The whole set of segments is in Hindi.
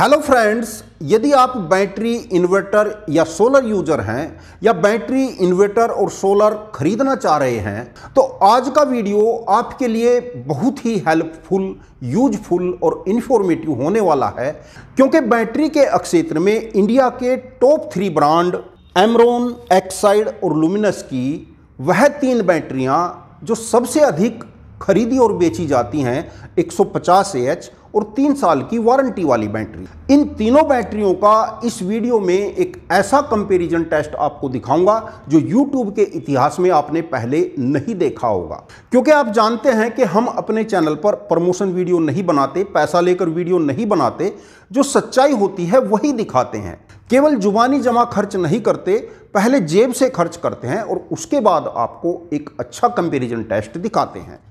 हेलो फ्रेंड्स यदि आप बैटरी इन्वर्टर या सोलर यूज़र हैं या बैटरी इन्वर्टर और सोलर खरीदना चाह रहे हैं तो आज का वीडियो आपके लिए बहुत ही हेल्पफुल यूजफुल और इन्फॉर्मेटिव होने वाला है, क्योंकि बैटरी के क्षेत्र में इंडिया के top three brand Amaron Exide और लुमिनस की वह तीन बैटरियाँ जो सबसे अधिक खरीदी और बेची जाती हैं 150 एच और तीन साल की वारंटी वाली बैटरी। इन तीनों बैटरियों का इस वीडियो में एक ऐसा कंपैरिजन टेस्ट आपको दिखाऊँगा, जो YouTube के इतिहास में आपने पहले नहीं देखा होगा। क्योंकि आप जानते हैं कि हम अपने चैनल पर प्रमोशन वीडियो नहीं बनाते, पैसा लेकर वीडियो नहीं बनाते, जो सच्चाई होती है वही दिखाते हैं। केवल जुबानी जमा खर्च नहीं करते, पहले जेब से खर्च करते हैं और उसके बाद आपको एक अच्छा कंपेरिजन टेस्ट दिखाते हैं।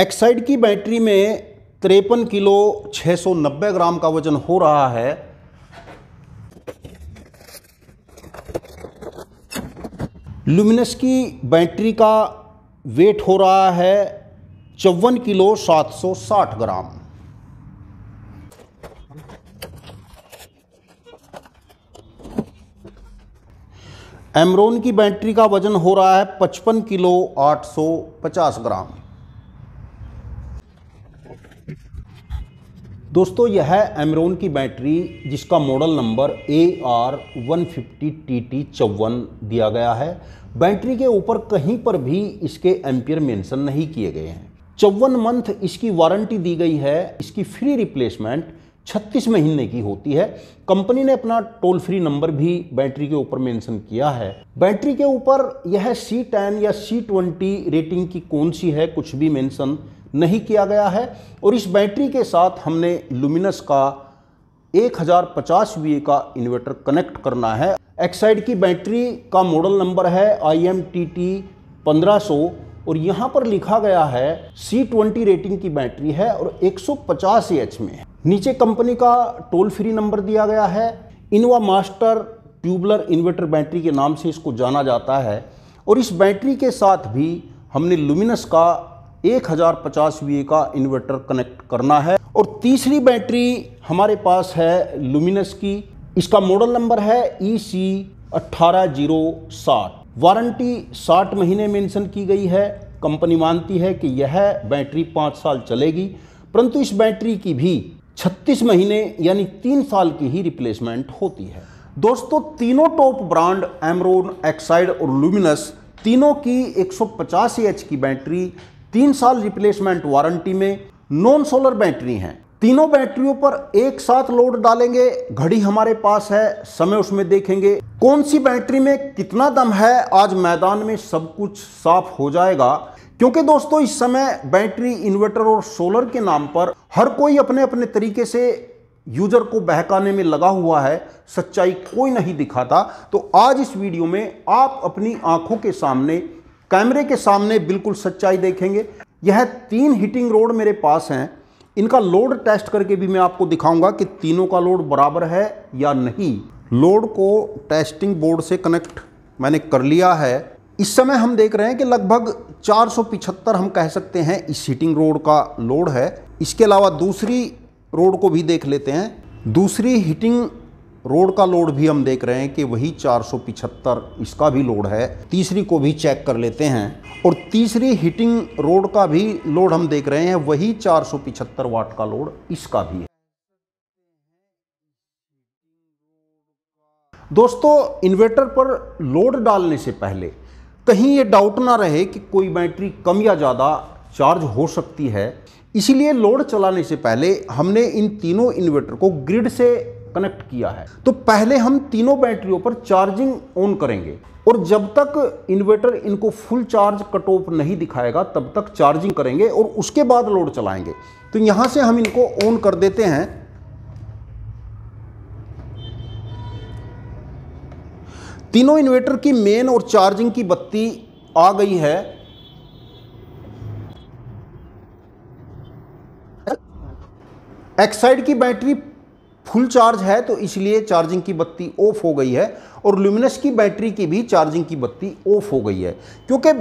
एक्साइड की बैटरी में तिरपन किलो 690 ग्राम का वज़न हो रहा है। लुमिनस की बैटरी का वेट हो रहा है चौवन किलो 760 ग्राम। एमरोन की बैटरी का वज़न हो रहा है पचपन किलो 850 ग्राम। दोस्तों, यह है एमरोन की बैटरी, जिसका model number A R one fifty T T चौवन दिया गया है। बैटरी के ऊपर कहीं पर भी इसके एम्पियर मेंशन नहीं किए गए हैं। चौवन मंथ इसकी वारंटी दी गई है। इसकी फ्री रिप्लेसमेंट 36 महीने की होती है। कंपनी ने अपना टोल फ्री नंबर भी बैटरी के ऊपर मेंशन किया है। बैटरी के ऊपर यह सी टेन या सी ट्वेंटी रेटिंग की कौन सी है, कुछ भी मेंशन नहीं किया गया है और इस बैटरी के साथ हमने लुमिनस का 1050 वी का इन्वर्टर कनेक्ट करना है। एक्साइड की बैटरी का मॉडल नंबर है आई एम टी टी पंद्रह और यहाँ पर लिखा गया है सी ट्वेंटी रेटिंग की बैटरी है और 150 एच में है। नीचे कंपनी का टोल फ्री नंबर दिया गया है। Inva master tubular inverter battery के नाम से इसको जाना जाता है और इस बैटरी के साथ भी हमने लुमिनस का 1050 वी का इन्वर्टर कनेक्ट करना है। और तीसरी बैटरी हमारे पास है लुमिनस की। इसका मॉडल नंबर है ई सी अट्ठारह ज़ीरो साठ वारंटी 60 महीने मेंशन की गई है। कंपनी मानती है कि यह बैटरी पाँच साल चलेगी। परंतु इस बैटरी की भी 36 महीने यानी तीन साल की ही रिप्लेसमेंट होती है। दोस्तों, तीनों टॉप ब्रांड एमरोन एक्साइड और लुमिनस तीनों की 150 एच की बैटरी तीन साल रिप्लेसमेंट वारंटी में नॉन सोलर बैटरी हैं। तीनों बैटरियों पर एक साथ लोड डालेंगे, घड़ी हमारे पास है, समय उसमें देखेंगे। कौन सी बैटरी में कितना दम है, आज मैदान में सब कुछ साफ़ हो जाएगा। क्योंकि दोस्तों, इस समय बैटरी इन्वर्टर और सोलर के नाम पर हर कोई अपने अपने तरीके से यूज़र को बहकाने में लगा हुआ है, सच्चाई कोई नहीं दिखाता। तो आज इस वीडियो में आप अपनी आँखों के सामने कैमरे के सामने बिल्कुल सच्चाई देखेंगे। यह तीन हिटिंग रोड मेरे पास हैं। इनका लोड टेस्ट करके भी मैं आपको दिखाऊँगा कि तीनों का लोड बराबर है या नहीं। लोड को टेस्टिंग बोर्ड से कनेक्ट मैंने कर लिया है। इस समय हम देख रहे हैं कि लगभग 475 हम कह सकते हैं इस हिटिंग रोड का लोड है। इसके अलावा दूसरी रोड को भी देख लेते हैं। दूसरी हीटिंग रोड का लोड भी हम देख रहे हैं कि वही 475 इसका भी लोड है। तीसरी को भी चेक कर लेते हैं और तीसरी हीटिंग रोड का भी लोड हम देख रहे हैं, वही 475 वाट का लोड इसका भी है। दोस्तों, इन्वर्टर पर लोड डालने से पहले कहीं ये डाउट ना रहे कि कोई बैटरी कम या ज़्यादा चार्ज हो सकती है। इसीलिए लोड चलाने से पहले हमने इन तीनों इन्वर्टर को ग्रिड से कनेक्ट किया है। तो पहले हम तीनों बैटरियों पर चार्जिंग ऑन करेंगे और जब तक इन्वर्टर इनको फुल चार्ज कट ऑफ़ नहीं दिखाएगा, तब तक चार्जिंग करेंगे और उसके बाद लोड चलाएँगे। तो यहाँ से हम इनको ऑन कर देते हैं। तीनों इन्वर्टर की मेन और चार्जिंग की बत्ती आ गई है। एक्साइड की बैटरी फुल चार्ज है तो इसलिए चार्जिंग की बत्ती ऑफ़ हो गई है और ल्यूमिनस की बैटरी की भी चार्जिंग की बत्ती ऑफ़ हो गई है, क्योंकि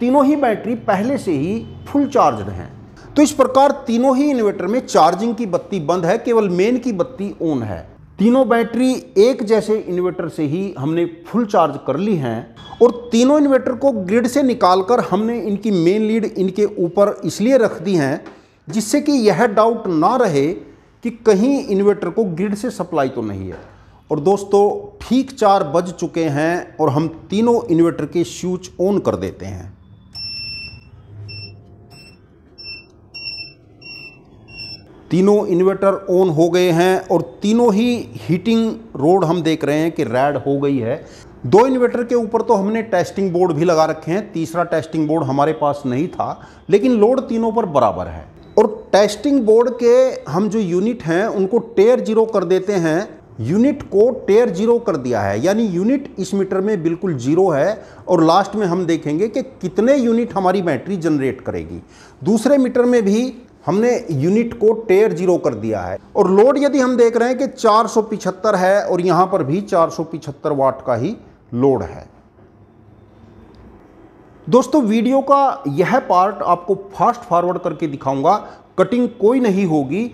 तीनों ही बैटरी पहले से ही फुल चार्ज हैं। तो इस प्रकार तीनों ही इन्वर्टर में चार्जिंग की बत्ती बंद है, केवल मेन की बत्ती ऑन है। तीनों बैटरी एक जैसे इन्वर्टर से ही हमने फुल चार्ज कर ली हैं और तीनों इन्वर्टर को ग्रिड से निकालकर हमने इनकी मेन लीड इनके ऊपर इसलिए रख दी हैं, जिससे कि यह डाउट ना रहे कि कहीं इन्वर्टर को ग्रिड से सप्लाई तो नहीं है। और दोस्तों, ठीक चार बज चुके हैं और हम तीनों इन्वर्टर के स्विच ऑन कर देते हैं। तीनों इन्वर्टर ऑन हो गए हैं और तीनों ही हीटिंग रोड हम देख रहे हैं कि रेड हो गई है। दो इन्वर्टर के ऊपर तो हमने टेस्टिंग बोर्ड भी लगा रखे हैं। तीसरा टेस्टिंग बोर्ड हमारे पास नहीं था, लेकिन लोड तीनों पर बराबर है। और टेस्टिंग बोर्ड के हम जो यूनिट हैं, उनको टेयर ज़ीरो कर देते हैं। यूनिट को टेयर ज़ीरो कर दिया है। यानी यूनिट इस मीटर में बिल्कुल ज़ीरो है और लास्ट में हम देखेंगे कि कितने यूनिट हमारी बैटरी जनरेट करेगी। दूसरे मीटर में भी हमने यूनिट को टेयर ज़ीरो कर दिया है। और लोड यदि हम देख रहे हैं कि चार है और यहाँ पर भी चार वाट का ही लोड है। दोस्तों, वीडियो का यह पार्ट आपको फास्ट फॉरवर्ड करके दिखाऊँगा। कटिंग कोई नहीं होगी।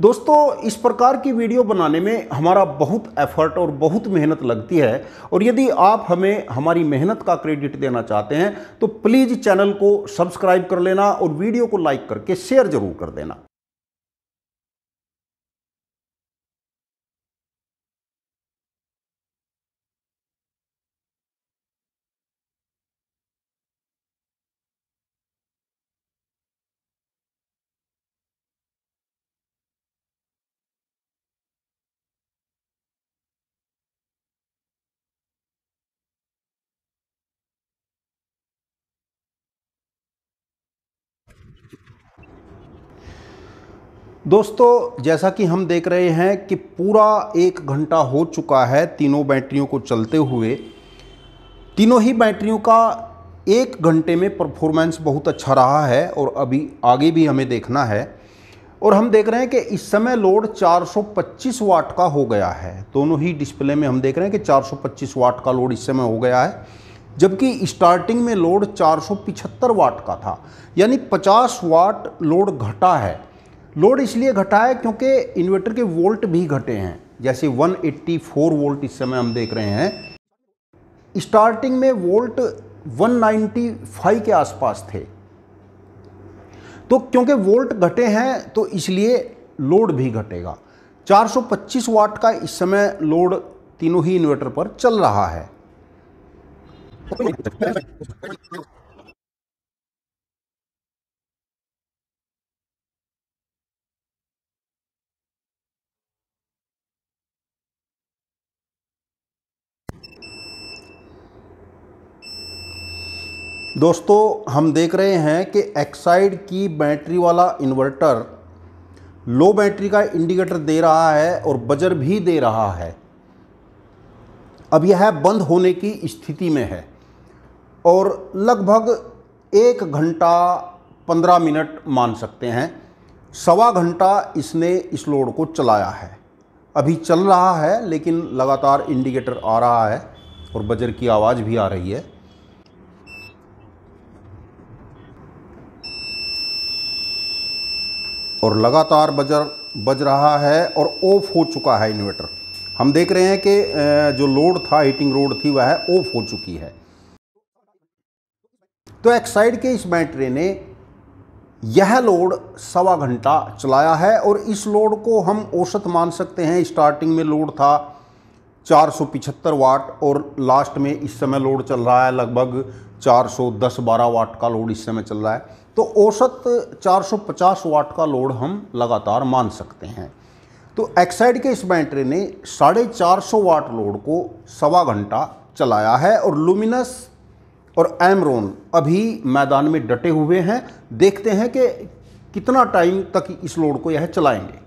दोस्तों, इस प्रकार की वीडियो बनाने में हमारा बहुत एफर्ट और बहुत मेहनत लगती है। और यदि आप हमें, हमारी मेहनत का क्रेडिट देना चाहते हैं तो प्लीज़ चैनल को सब्सक्राइब कर लेना और वीडियो को लाइक करके शेयर ज़रूर कर देना। दोस्तों, जैसा कि हम देख रहे हैं कि पूरा एक घंटा हो चुका है तीनों बैटरियों को चलते हुए। तीनों ही बैटरियों का एक घंटे में परफॉर्मेंस बहुत अच्छा रहा है और अभी आगे भी हमें देखना है। और हम देख रहे हैं कि इस समय लोड 425 वाट का हो गया है। दोनों ही डिस्प्ले में हम देख रहे हैं कि 425 वाट का लोड इस समय हो गया है, जबकि स्टार्टिंग में लोड 475 वाट का था, यानी 50 वाट लोड घटा है। लोड इसलिए घटा है क्योंकि इन्वर्टर के वोल्ट भी घटे हैं। जैसे 184 वोल्ट इस समय हम देख रहे हैं। स्टार्टिंग में वोल्ट 195 के आसपास थे। तो क्योंकि वोल्ट घटे हैं तो इसलिए लोड भी घटेगा। 425 वाट का इस समय लोड तीनों ही इन्वर्टर पर चल रहा है। दोस्तों, हम देख रहे हैं कि एक्साइड की बैटरी वाला इन्वर्टर लो बैटरी का इंडिकेटर दे रहा है और बजर भी दे रहा है। अब यह बंद होने की स्थिति में है और लगभग एक घंटा पंद्रह मिनट मान सकते हैं। सवा घंटा इसने इस लोड को चलाया है। अभी चल रहा है, लेकिन लगातार इंडिकेटर आ रहा है और बजर की आवाज़ भी आ रही है। और लगातार बजर बज रहा है और ऑफ़ हो चुका है इन्वर्टर हम देख रहे हैं कि जो लोड था हीटिंग रोड थी, वह ऑफ़ हो चुकी है। तो एक्साइड के इस बैटरी ने यह लोड सवा घंटा चलाया है और इस लोड को हम औसत मान सकते हैं स्टार्टिंग में लोड था चार वाट और लास्ट में इस समय लोड चल रहा है, लगभग 410-12 वाट का लोड इस समय चल रहा है। तो औसत 450 वाट का लोड हम लगातार मान सकते हैं। तो एक्साइड के इस बैटरी ने साढ़े चार सौ वाट लोड को सवा घंटा चलाया है और लुमिनस और एमरोन अभी मैदान में डटे हुए हैं। देखते हैं कि कितना टाइम तक इस लोड को यह चलाएँगे।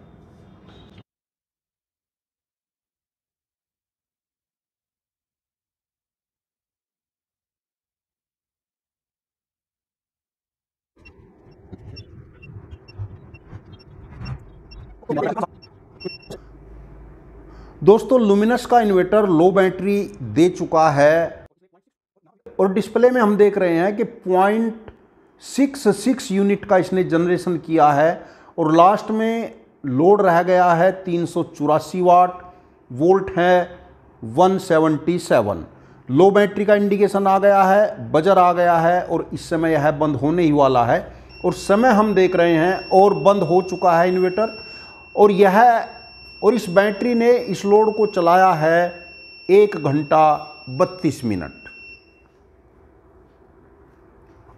दोस्तों लुमिनस का इन्वर्टर लो बैटरी दे चुका है और डिस्प्ले में हम देख रहे हैं कि पॉइंट सिक्स सिक्स यूनिट का इसने जनरेशन किया है और लास्ट में लोड रह गया है तीन सौ चौरासी वाट वोल्ट है 177 लो बैटरी का इंडिकेशन आ गया है बजर आ गया है और इस समय यह बंद होने ही वाला है। और समय हम देख रहे हैं और बंद हो चुका है इन्वर्टर और यह, और इस बैटरी ने इस लोड को चलाया है एक घंटा बत्तीस मिनट।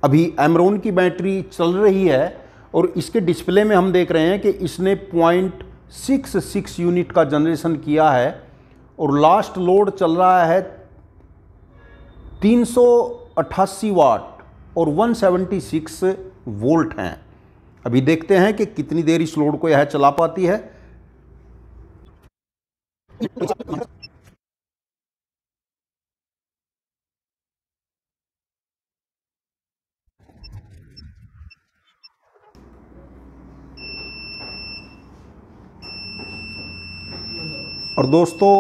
अभी एमरोन की बैटरी चल रही है और इसके डिस्प्ले में हम देख रहे हैं कि इसने पॉइंट सिक्स सिक्स यूनिट का जनरेशन किया है और लास्ट लोड चल रहा है तीन सौ अट्ठासी वाट और 176 वोल्ट हैं। अभी देखते हैं कि कितनी देर इस लोड को यह चला पाती है। और दोस्तों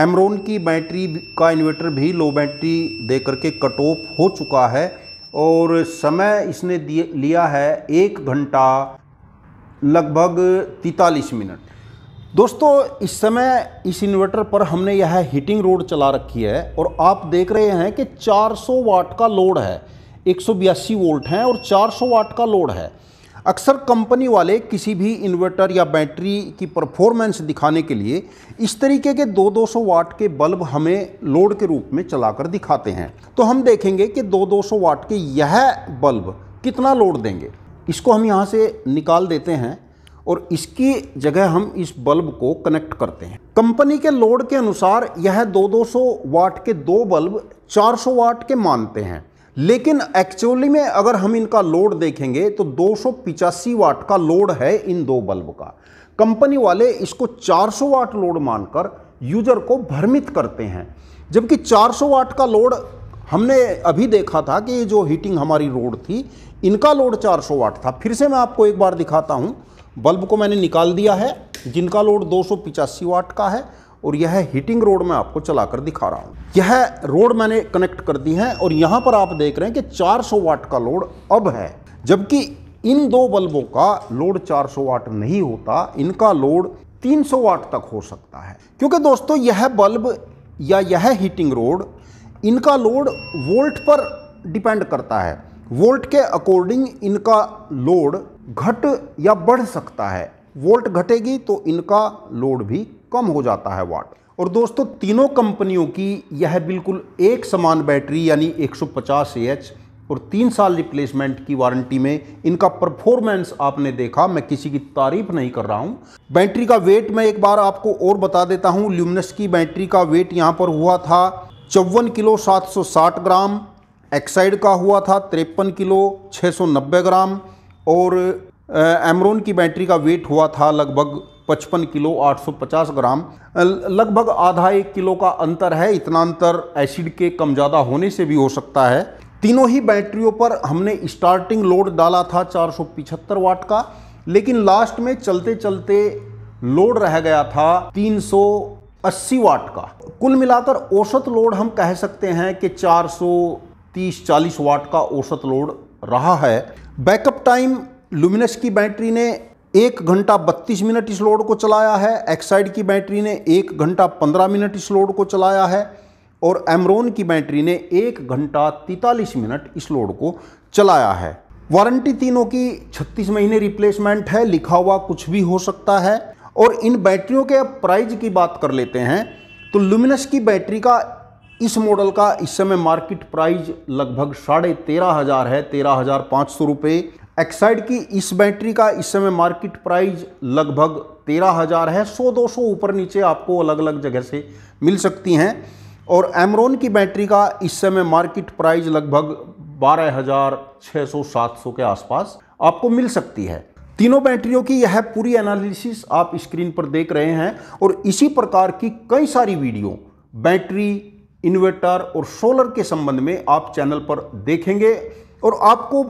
एमरोन की बैटरी का इन्वर्टर भी लो बैटरी दे करके कट ऑफ़ हो चुका है। और समय इसने लिया है एक घंटा लगभग तैतालीस मिनट। दोस्तों, इस समय इस इन्वर्टर पर हमने यह हीटिंग रोड चला रखी है और आप देख रहे हैं कि 400 वाट का लोड है। एक सौ बयासी वोल्ट हैं और 400 वाट का लोड है। अक्सर कंपनी वाले किसी भी इन्वर्टर या बैटरी की परफॉर्मेंस दिखाने के लिए इस तरीके के दो दो सौ वाट के बल्ब हमें लोड के रूप में चलाकर दिखाते हैं। तो हम देखेंगे कि दो दो सौ वाट के यह बल्ब कितना लोड देंगे। इसको हम यहाँ से निकाल देते हैं और इसकी जगह हम इस बल्ब को कनेक्ट करते हैं। कंपनी के लोड के अनुसार यह दो दो सौ वाट के दो बल्ब 400 वाट के मानते हैं। लेकिन एक्चुअली में अगर हम इनका लोड देखेंगे तो दो वाट का लोड है इन दो बल्ब का। कंपनी वाले इसको 400 वाट लोड मानकर यूज़र को भ्रमित करते हैं। जबकि 400 वाट का लोड हमने अभी देखा था कि ये जो हीटिंग हमारी रोड थी, इनका लोड 400 वाट था। फिर से मैं आपको एक बार दिखाता हूँ। बल्ब को मैंने निकाल दिया है, जिनका लोड दो वाट का है और यह हीटिंग रोड मैं आपको चलाकर दिखा रहा हूँ। यह रोड मैंने कनेक्ट कर दी है और यहाँ पर आप देख रहे हैं कि 400 वाट का लोड अब है। जबकि इन दो बल्बों का लोड 400 वाट नहीं होता, इनका लोड 300 वाट तक हो सकता है। क्योंकि दोस्तों, यह बल्ब या यह हीटिंग रोड, इनका लोड वोल्ट पर डिपेंड करता है। वोल्ट के अकॉर्डिंग इनका लोड घट या बढ़ सकता है। वोल्ट घटेगी तो इनका लोड भी कम हो जाता है वाट। और दोस्तों, तीनों कंपनियों की यह बिल्कुल एक समान बैटरी, यानी 150 एच और तीन साल रिप्लेसमेंट की वारंटी में इनका परफॉर्मेंस आपने देखा। मैं किसी की तारीफ़ नहीं कर रहा हूँ। बैटरी का वेट मैं एक बार आपको और बता देता हूँ। ल्यूमिनस की बैटरी का वेट यहाँ पर हुआ था चौवन किलो 760 ग्राम, एक्साइड का हुआ था तिरपन किलो 690 ग्राम, और एमरोन की बैटरी का वेट हुआ था लगभग 55 किलो 850 ग्राम। लगभग आधा एक किलो का अंतर है। इतना अंतर एसिड के कम ज़्यादा होने से भी हो सकता है। तीनों ही बैटरियों पर हमने स्टार्टिंग लोड डाला था चार वाट का, लेकिन लास्ट में चलते चलते लोड रह गया था 380 वाट का। कुल मिलाकर औसत लोड हम कह सकते हैं कि 430-40 वाट का औसत लोड रहा है। बैकअप टाइम लुमिनस की बैटरी ने एक घंटा बत्तीस मिनट इस लोड को चलाया है। एक्साइड की बैटरी ने एक घंटा पंद्रह मिनट इस लोड को चलाया है और एमरोन की बैटरी ने एक घंटा तैतालीस मिनट इस लोड को चलाया है। वारंटी तीनों की 36 महीने रिप्लेसमेंट है, लिखा हुआ कुछ भी हो सकता है। और इन बैटरियों के अब प्राइस की बात कर लेते हैं तो लुमिनस की बैटरी का इस मॉडल का इस समय मार्केट प्राइस लगभग साढ़े तेरह हज़ार है, तेरह हज़ार पाँच सौ रुपये एक्साइड की इस बैटरी का इस समय मार्केट प्राइस लगभग तेरह हज़ार है। सौ, दो सौ ऊपर नीचे आपको अलग अलग जगह से मिल सकती हैं। और एमरोन की बैटरी का इस समय मार्केट प्राइस लगभग बारह हज़ार छः सौ सात सौ के आसपास आपको मिल सकती है। तीनों बैटरियों की यह पूरी एनालिसिस आप स्क्रीन पर देख रहे हैं। और इसी प्रकार की कई सारी वीडियो बैटरी इन्वर्टर और सोलर के संबंध में आप चैनल पर देखेंगे। और आपको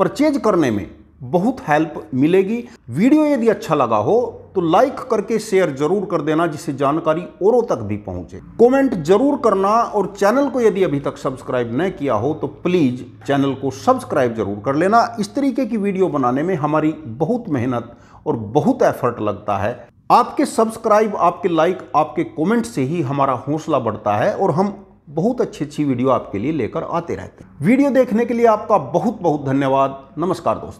परचेज करने में बहुत हेल्प मिलेगी। वीडियो यदि अच्छा लगा हो तो लाइक करके शेयर ज़रूर कर देना, जिससे जानकारी औरों तक भी पहुँचे। कमेंट ज़रूर करना और चैनल को यदि अभी तक सब्सक्राइब न किया हो तो प्लीज़ चैनल को सब्सक्राइब ज़रूर कर लेना। इस तरीके की वीडियो बनाने में हमारी बहुत मेहनत और बहुत एफर्ट लगता है। आपके सब्सक्राइब, आपके लाइक, आपके कमेंट से ही हमारा हौसला बढ़ता है और हम बहुत अच्छी अच्छी वीडियो आपके लिए लेकर आते रहते हैं। वीडियो देखने के लिए आपका बहुत बहुत धन्यवाद। नमस्कार दोस्तों।